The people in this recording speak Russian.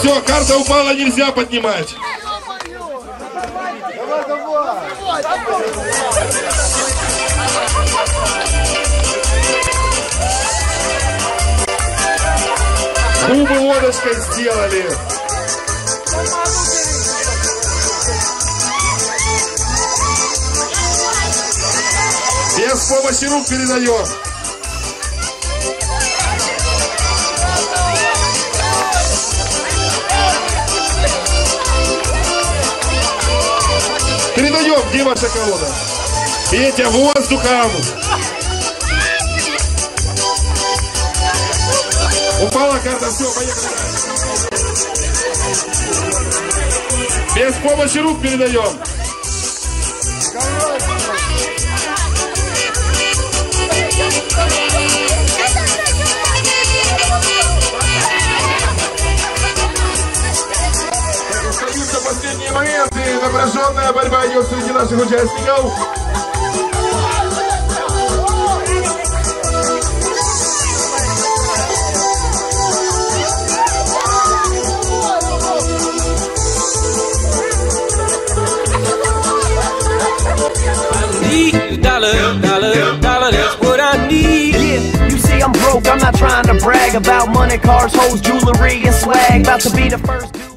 Все, карта упала, нельзя поднимать. Губы водочкой сделали. Без помощи рук передаем. Передаем, Дима Шоколада. Петя воздухом. Упала карта, все, поехали. Без помощи рук передаем. последние моменты. Напряженная борьба идет среди наших участников. need dollar, dollar, dollar. That's what I need. Yeah, you see I'm broke, I'm not trying to brag about money, cars, hoes, jewelry, and swag. About to be the first dude.